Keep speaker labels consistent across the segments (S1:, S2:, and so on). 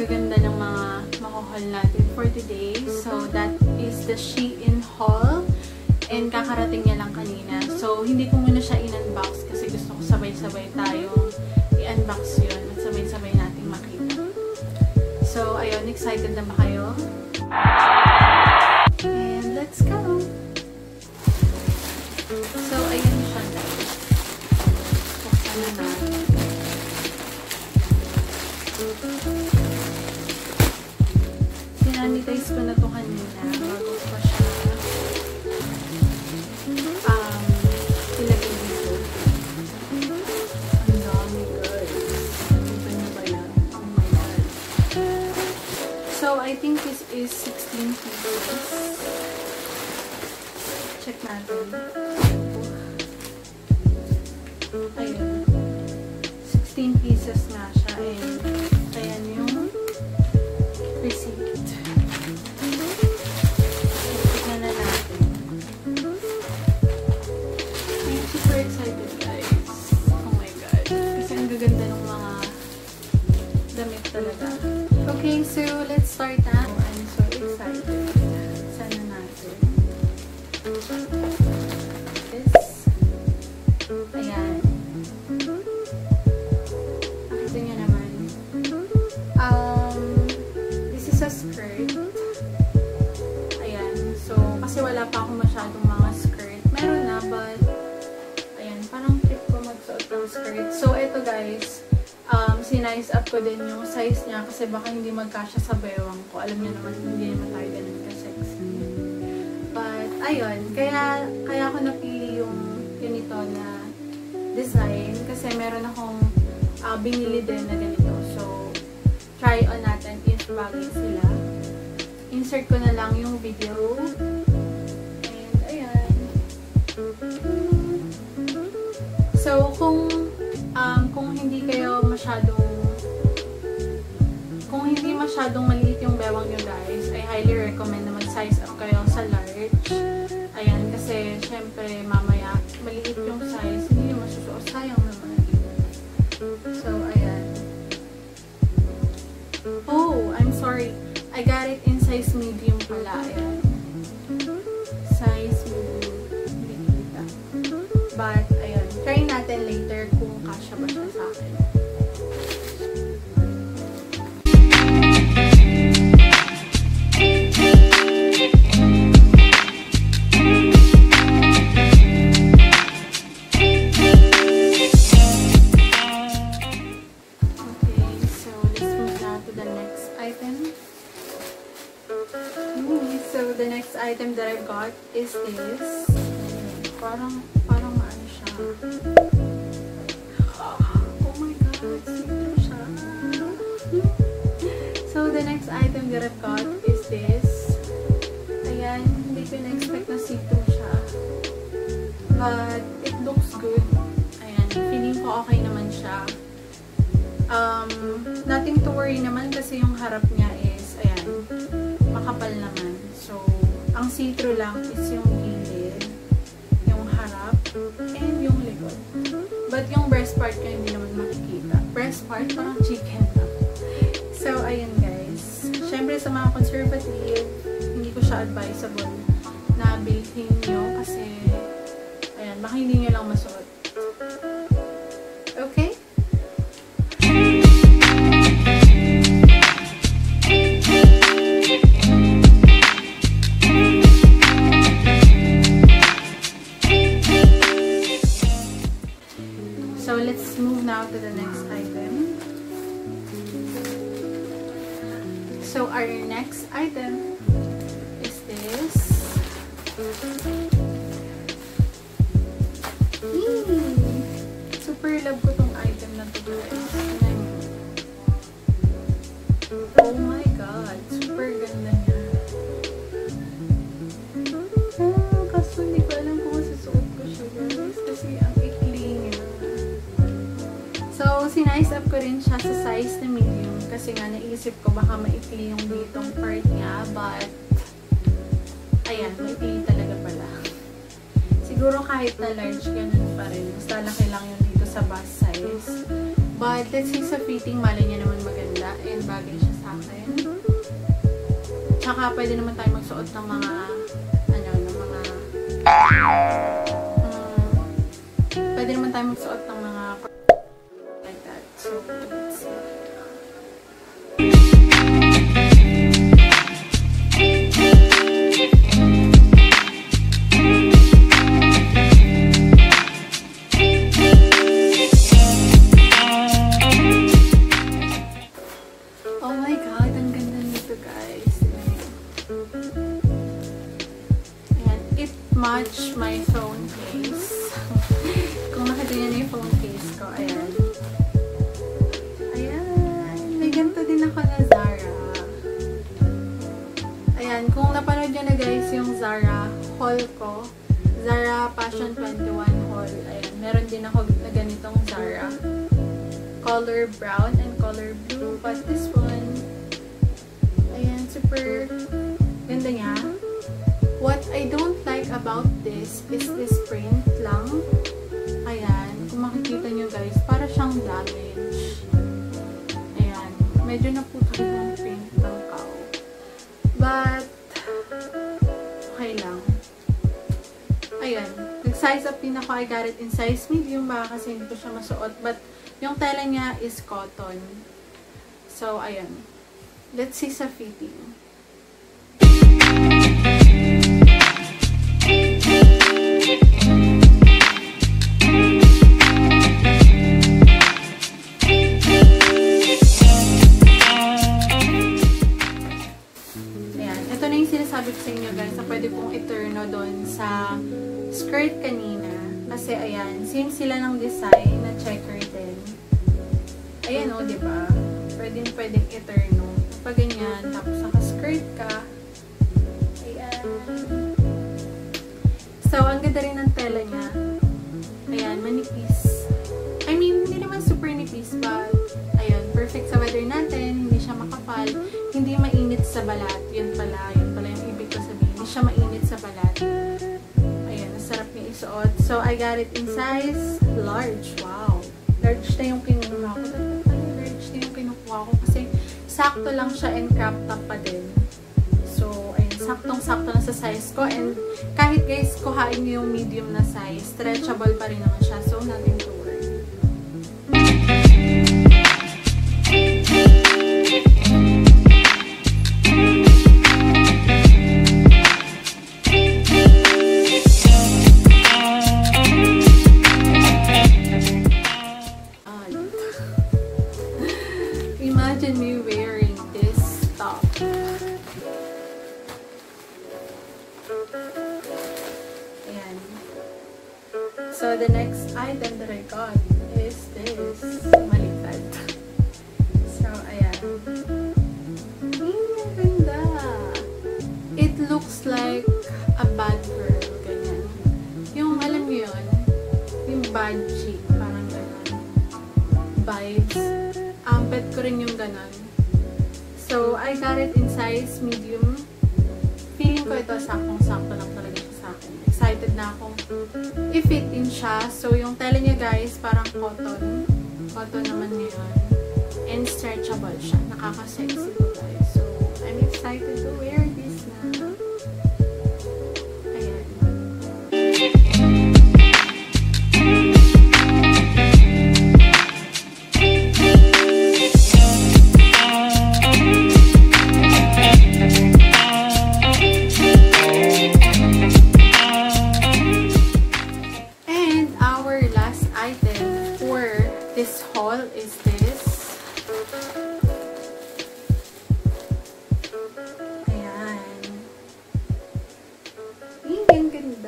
S1: ang gaganda ng mga makuhaul natin for today. So, that is the Shein haul. And kakarating niya lang kanina. So, hindi ko muna siya in-unbox kasi gusto ko sabay-sabay tayong i-unbox yun at sabay-sabay nating makita. So, ayun, excited na ba kayo? And let's go! So, ayun siya guys. Buksan na natin. Sinanitize ko na to kanina bago ko siya um, ilagay dito. Ang dami guys. Ito na ba yan? Oh my god. So, I think this is 16 pieces. Check natin. Ayun. Okay, so let's ko din yung size niya kasi baka hindi magkasya sa bewang ko. Alam niyo naman, hindi naman tayo ganun ka-sexy. But, ayun, kaya, kaya ako napili yung ganito na design kasi meron akong ah, binili din na ganito. So, try on natin if bagay sila. Insert ko na lang yung video. And, ayan. So, kung um, kung hindi kayo masyadong masyadong maliit yung bewang nyo guys, I highly recommend na mag-size up kayo sa large. Ayan, kasi syempre mamaya maliit yung size, hindi nyo masusuot. Sayang naman. So, ayan. Oh, I'm sorry. I got it in size medium pala. Ayan. Size medium. Kita. But, ayun. Try natin later kung kasya ba siya sa akin. To the next item. Hmm, So the next item that I got is this. Parang, parang ano siya. Oh my god, siya? So the next item that I've got is this. Ayan, hindi ko na-expect na see-through siya. But it looks good. Ayan, feeling ko okay naman siya. Um, nothing to worry naman kasi yung harap niya is, ayan, makapal naman. So, ang see-through lang is yung gilid, yung harap, and yung likod. But yung breast part ko hindi naman makikita. Breast part, parang chicken. So, ayun guys. Siyempre sa mga conservative, hindi ko siya advisable na bilhin nyo kasi, ayan, baka hindi nyo lang masuot. So let's move now to the next item. So our next item is this. Hmm. Super love ko tong item na to guys. Oh up ko rin siya sa size na medium. Kasi nga naisip ko baka maikli yung ditong part niya. But, ayan, maikli talaga pala. Siguro kahit na large, ganun pa rin. Mas lalaki lang yun dito sa bust size. But let's see sa fitting, mali niya naman maganda. And bagay siya sa akin. Tsaka pwede naman tayo magsuot ng mga, ano, ng mga, um, pwede naman tayo magsuot ng Oh it match my phone case. Kung nakita niyo na yung phone din ako na Zara. Ayan, kung napanood niyo na guys yung Zara haul ko, Zara Passion 21 haul, ayan, meron din ako na ganitong Zara color brown and color blue. But this one, ayan, super ganda niya. What I don't like about this is this print lang. Ayan, kung makikita nyo guys, para siyang damage. Medyo naputok yung print ng cow. But, okay lang. Ayan, nag-size up din ako. I got it in size medium baka kasi hindi ko siya masuot. But, yung tela niya is cotton. So, ayan. Let's see sa fitting. Ko sa inyo guys na pwede pong iturno doon sa skirt kanina. Kasi ayan, same sila ng design na checker din. Ayan o, oh, di ba? Pwede pwedeng iturno. Pag ganyan, tapos naka-skirt ka. Ayan. So, ang ganda rin ng tela niya. Ayan, manipis. I mean, hindi naman super nipis, but ayan, perfect sa weather natin. Hindi siya makapal. Hindi mainit sa balat. So, I got it in size large. Wow. Large na yung kinuha ko. Large na yung kinukuha ko kasi sakto lang siya and crop top pa din. So, ayun, saktong-sakto na sa size ko. And kahit guys, kuhain niyo yung medium na size, stretchable pa rin naman siya. So, nothing to saktong-sakto lang talaga sa akin. Excited na akong i-fit in siya. So, yung tela niya guys, parang cotton. Cotton naman yun. And stretchable siya. Nakaka-sexy guys. So, I'm excited to wear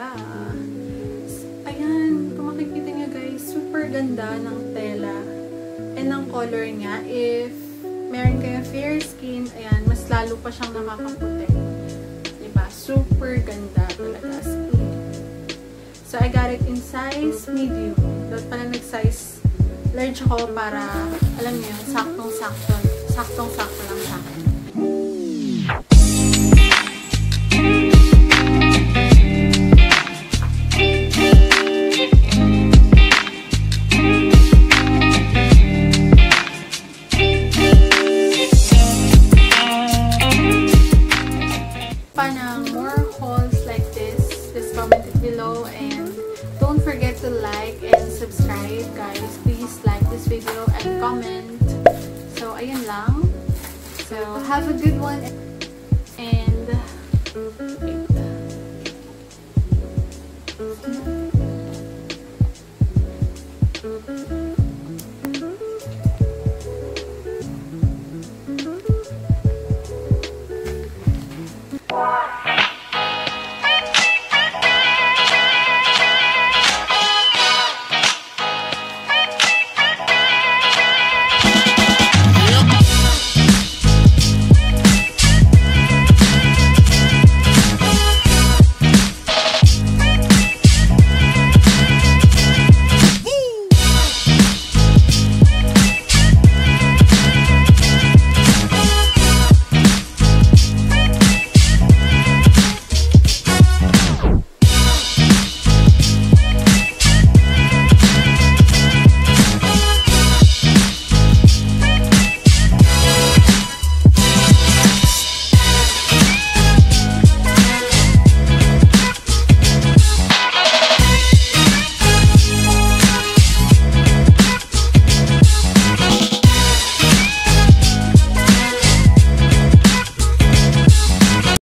S1: ang ganda. Ayan, kung makikita niyo guys, super ganda ng tela and ng color niya. If meron kayo fair skin, ayan, mas lalo pa siyang nakakaputi. Diba? Super ganda talaga. So, I got it in size medium. Dapat pala nag-size large ako para, alam niyo, saktong-sakto. Saktong-sakto lang sa akin. more hauls like this just comment it below and don't forget to like and subscribe guys. Please like this video and comment. So ayun lang. So have a good one and.